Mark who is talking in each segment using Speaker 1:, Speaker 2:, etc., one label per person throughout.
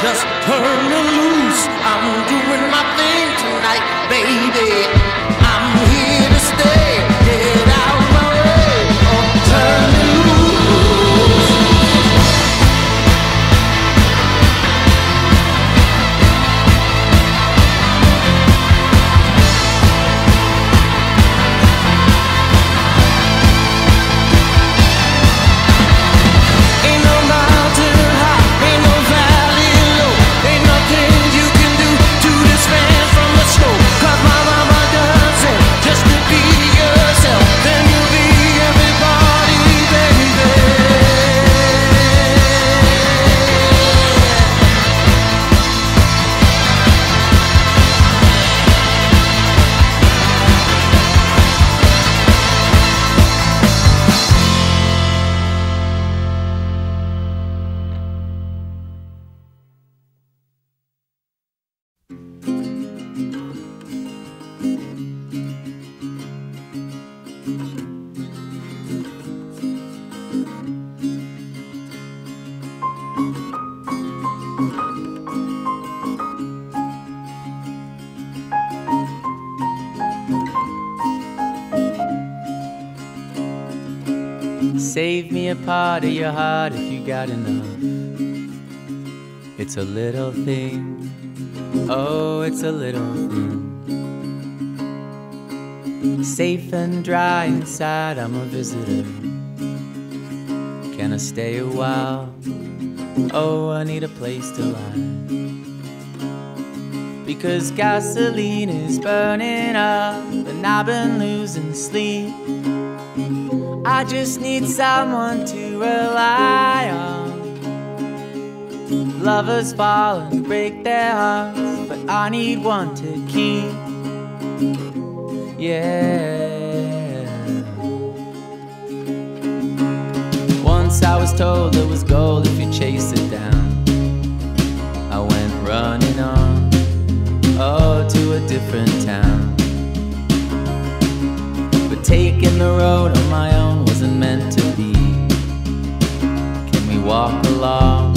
Speaker 1: Just turn me loose. I'm doing my thing tonight, baby.
Speaker 2: make
Speaker 1: me a
Speaker 3: part of your heart if you got enough. It's a little thing, oh, it's a little thing. Safe and dry inside, I'm a visitor. Can I stay a while? Oh, I need a place to lie. Because gasoline is burning up, and I've been losing sleep. I just need someone to rely on. Lovers fall and break their hearts, but I need one to keep. Yeah. Once I was told there was gold if you chase it down. I went running on, oh, to a different town taking the road on my own wasn't meant to be. Can we walk along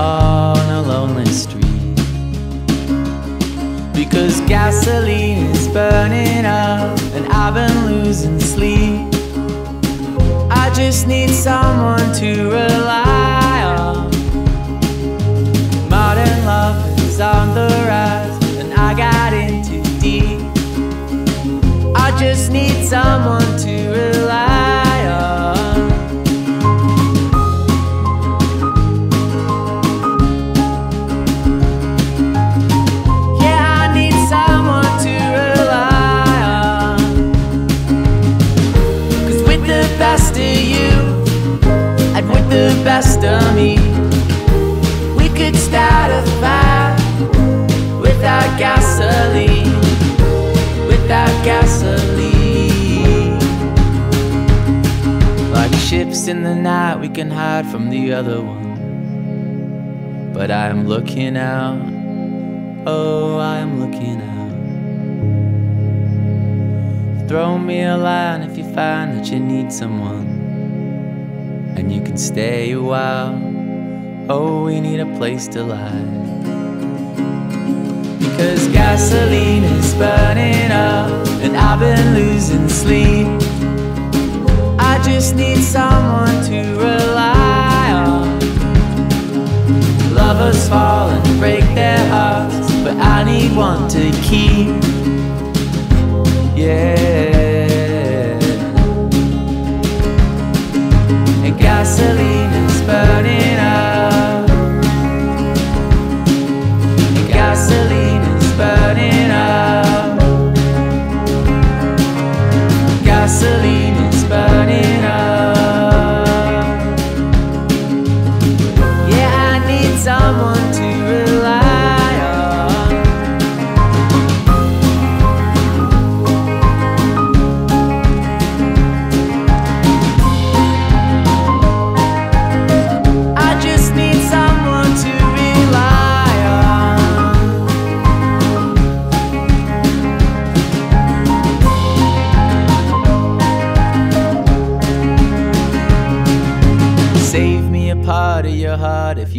Speaker 3: on a lonely street? Because gasoline is burning up and I've been losing sleep. I just need someone to rely on. Modern love is on the rise and I got in just need someone to rely on. Yeah, I need someone to rely on. Cause with the best of you and with the best of me, we could start a fire without gasoline, without gasoline. Ships in the night, we can hide from the other one. But I am looking out. Oh, I am looking out. Throw me a line if you find that you need someone. And you can stay a while. Oh, we need a place to lie. Because gasoline is burning up, and I've been losing sleep. Just need someone to rely on. Lovers fall and break their hearts, but I need one to keep. Yeah. And gasoline is burning up. And gasoline is burning up. Gasoline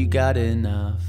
Speaker 3: got enough.